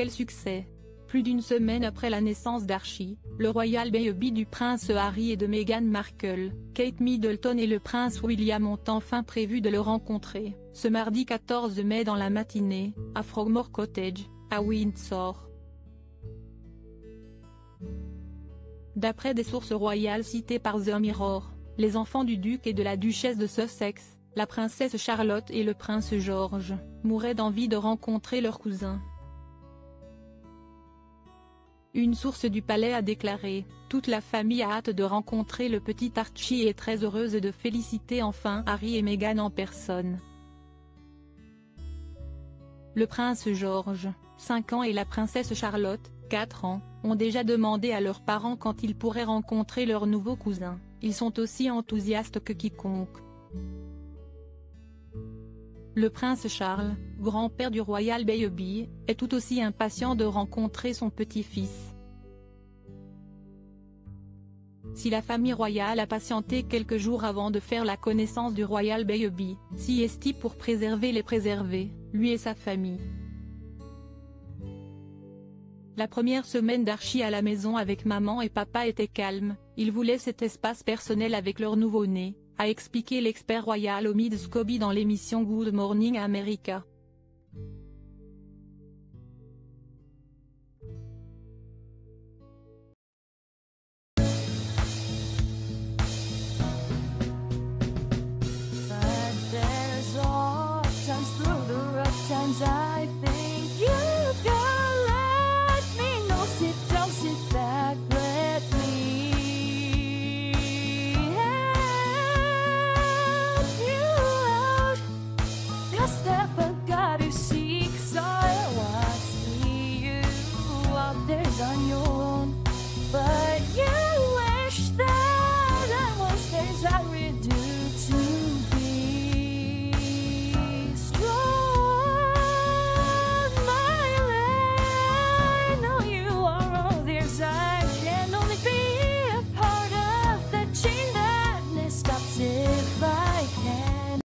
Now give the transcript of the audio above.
quel succès Plus d'une semaine après la naissance d'Archie, le royal baby du prince Harry et de Meghan Markle, Kate Middleton et le prince William ont enfin prévu de le rencontrer, ce mardi 14 mai dans la matinée, à Frogmore Cottage, à Windsor. D'après des sources royales citées par The Mirror, les enfants du duc et de la duchesse de Sussex, la princesse Charlotte et le prince George, mouraient d'envie de rencontrer leur cousin. Une source du palais a déclaré, toute la famille a hâte de rencontrer le petit Archie et est très heureuse de féliciter enfin Harry et Meghan en personne. Le prince George, 5 ans et la princesse Charlotte, 4 ans, ont déjà demandé à leurs parents quand ils pourraient rencontrer leur nouveau cousin, ils sont aussi enthousiastes que quiconque. Le prince Charles, grand-père du royal baby, est tout aussi impatient de rencontrer son petit-fils. Si la famille royale a patienté quelques jours avant de faire la connaissance du royal baby, si est pour préserver les préserver, lui et sa famille. La première semaine d'Archie à la maison avec maman et papa était calme, ils voulaient cet espace personnel avec leur nouveau-né, a expliqué l'expert royal Omid Scobie dans l'émission Good Morning America. Sometimes times I think you